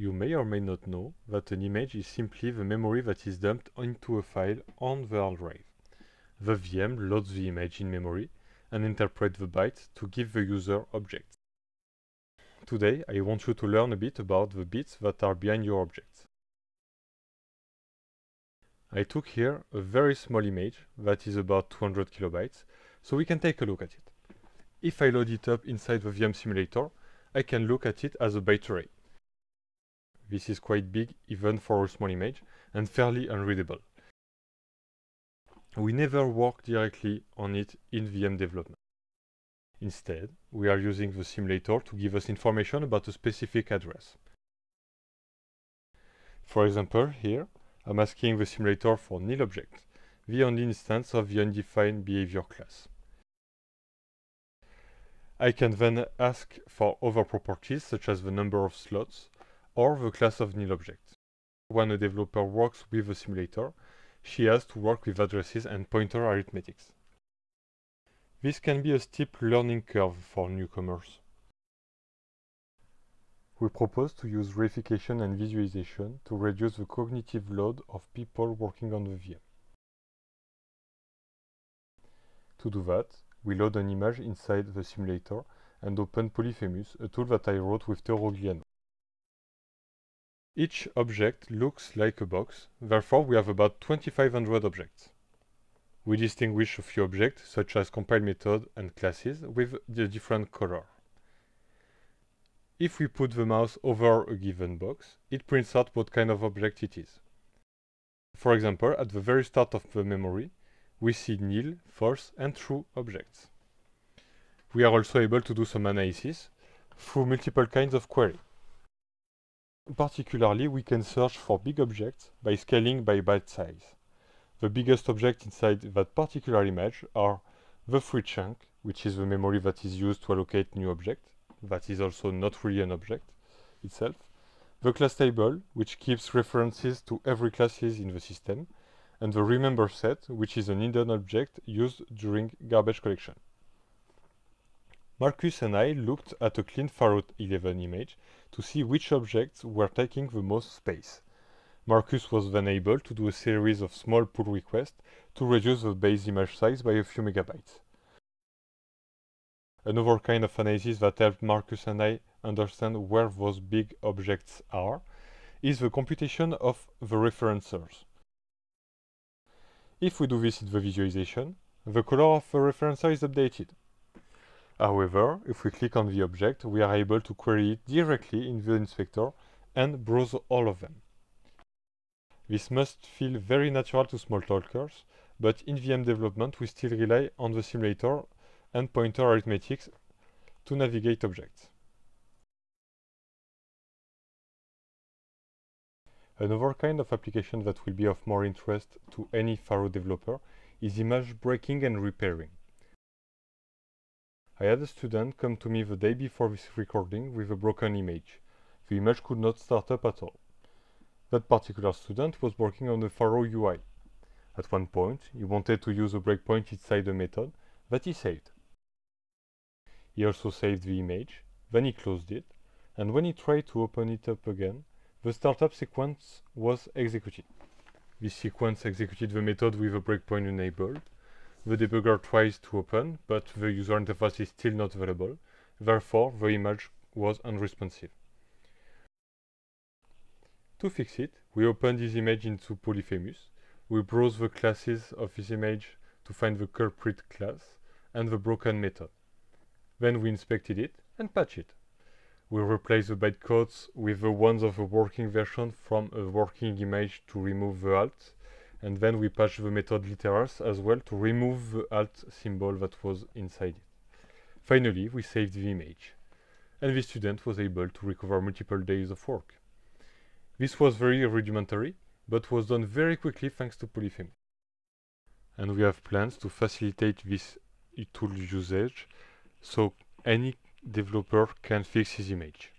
you may or may not know that an image is simply the memory that is dumped into a file on the hard drive. The VM loads the image in memory and interprets the bytes to give the user objects. Today I want you to learn a bit about the bits that are behind your objects. I took here a very small image that is about 200 kilobytes, so we can take a look at it. If I load it up inside the VM simulator, I can look at it as a byte array. This is quite big even for a small image and fairly unreadable. We never work directly on it in VM development. Instead, we are using the simulator to give us information about a specific address. For example, here, I'm asking the simulator for nil object, the only instance of the undefined behavior class. I can then ask for other properties such as the number of slots or the class of nil object. When a developer works with a simulator, she has to work with addresses and pointer arithmetics. This can be a steep learning curve for newcomers. We propose to use reification and visualization to reduce the cognitive load of people working on the VM. To do that, we load an image inside the simulator and open Polyphemus, a tool that I wrote with Théo Rogliano. Each object looks like a box, therefore we have about 2500 objects. We distinguish a few objects, such as compile method and classes, with the different color. If we put the mouse over a given box, it prints out what kind of object it is. For example, at the very start of the memory, we see nil, false and true objects. We are also able to do some analysis through multiple kinds of query. Particularly, we can search for big objects by scaling by byte size. The biggest object inside that particular image are the free chunk, which is the memory that is used to allocate new object. That is also not really an object itself. The class table, which keeps references to every classes in the system. And the remember set, which is an hidden object used during garbage collection. Marcus and I looked at a clean Pharo 11 image to see which objects were taking the most space. Marcus was then able to do a series of small pull requests to reduce the base image size by a few megabytes. Another kind of analysis that helped Marcus and I understand where those big objects are is the computation of the referencers. If we do this in the visualization, the color of the referencer is updated. However, if we click on the object, we are able to query it directly in the inspector and browse all of them. This must feel very natural to Smalltalkers, but in VM development we still rely on the simulator and pointer arithmetics to navigate objects. Another kind of application that will be of more interest to any Pharo developer is image breaking and repairing. I had a student come to me the day before this recording with a broken image. The image could not start up at all. That particular student was working on the Pharo UI. At one point, he wanted to use a breakpoint inside the method that he saved. He also saved the image, then he closed it, and when he tried to open it up again, the startup sequence was executed. This sequence executed the method with a breakpoint enabled, the debugger tries to open, but the user interface is still not available. Therefore, the image was unresponsive. To fix it, we open this image into Polyphemus. We browse the classes of this image to find the culprit class and the broken method. Then we inspected it and patch it. We replace the bytecodes with the ones of a working version from a working image to remove the halt and then we patch the method literals as well to remove the halt symbol that was inside it. Finally, we saved the image, and the student was able to recover multiple days of work. This was very rudimentary, but was done very quickly thanks to Polyphemus. And we have plans to facilitate this tool usage so any developer can fix his image.